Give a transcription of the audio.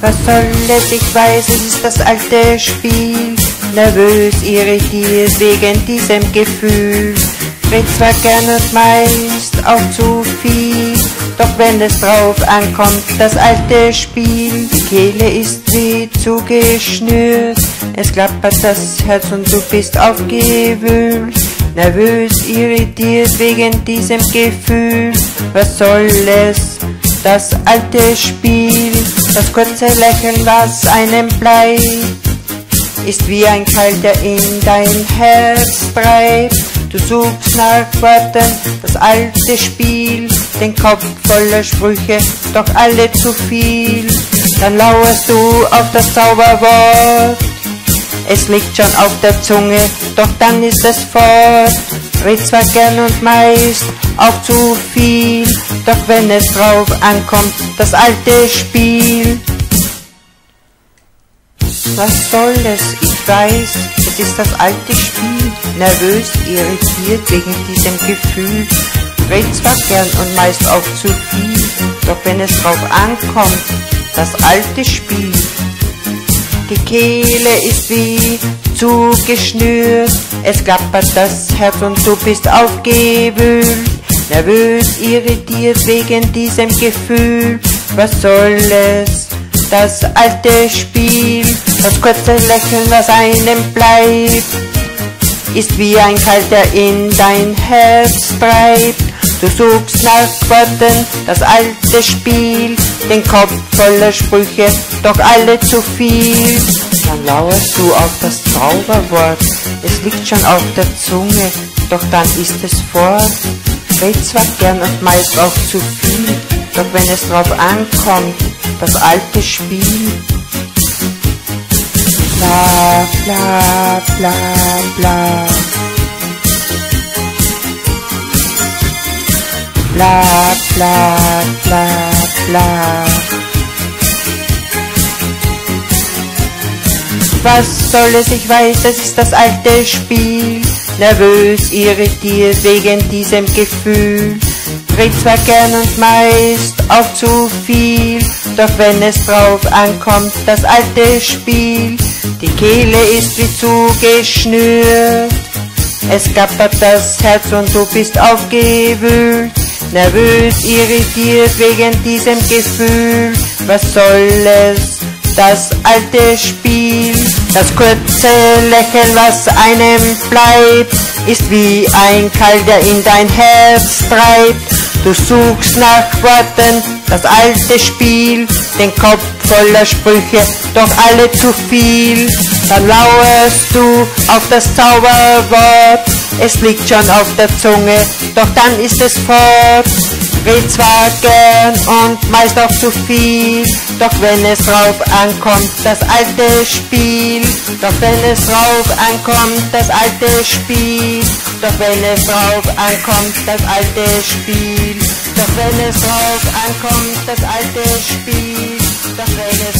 soll es? Ich weiß, es ist das alte Spiel. Nervös, irritiert wegen diesem Gefühl. Red zwar gern und meist auch zu viel, doch wenn es drauf ankommt, das alte Spiel, die Kehle ist wie zugeschnürt, es klappert das Herz und du bist aufgewühlt, nervös, irritiert wegen diesem Gefühl, was soll es? Das alte Spiel, das kurze Lächeln, was einem bleibt, ist wie ein Keil, der in dein Herz treibt. Du suchst nach Worten, das alte Spiel, den Kopf voller Sprüche, doch alle zu viel. Dann lauerst du auf das Zauberwort. Es liegt schon auf der Zunge, doch dann ist es fort. Red zwar gern und meist auch zu viel, doch wenn es drauf ankommt, das alte Spiel. Was soll es? Ich weiß, es ist das alte Spiel. Nervös, irritiert wegen diesem Gefühl. Red zwar gern und meist auch zu viel, doch wenn es drauf ankommt, das alte Spiel. Die Kehle ist wie zugeschnürt, es klappert das Herz und du bist aufgewühlt. Nervös, irritiert wegen diesem Gefühl, was soll es? Das alte Spiel, das kurze Lächeln, was einem bleibt, ist wie ein Keil, der in dein Herz treibt. Du suchst nach Worten, das alte Spiel, den Kopf voller Sprüche, doch alle zu viel. Dann lauerst du auf das Zauberwort, es liegt schon auf der Zunge, doch dann ist es fort. Red zwar gern und meist auch zu viel, doch wenn es drauf ankommt, das alte Spiel. Bla bla bla bla. Bla bla bla bla. Was soll es, ich weiß, es ist das alte Spiel. Nervös, irritiert wegen diesem Gefühl. Red zwar gern und meist auch zu viel, doch wenn es drauf ankommt, das alte Spiel, die Kehle ist wie zugeschnürt. Es klappert das Herz und du bist aufgewühlt, nervös, irritiert wegen diesem Gefühl. Was soll es? Das alte Spiel, das kurze Lächeln, was einem bleibt, ist wie ein Keil, der in dein Herz treibt. Du suchst nach Worten, das alte Spiel, den Kopf voller Sprüche, doch alle zu viel. Dann lauerst du auf das Zauberwort, es liegt schon auf der Zunge, doch dann ist es fort. Red zwar gern und meist auch zu viel, doch wenn es drauf ankommt, das alte Spiel, doch wenn es drauf ankommt, das alte Spiel, doch wenn es drauf ankommt, das alte Spiel, doch wenn es drauf ankommt, das alte Spiel, doch wenn es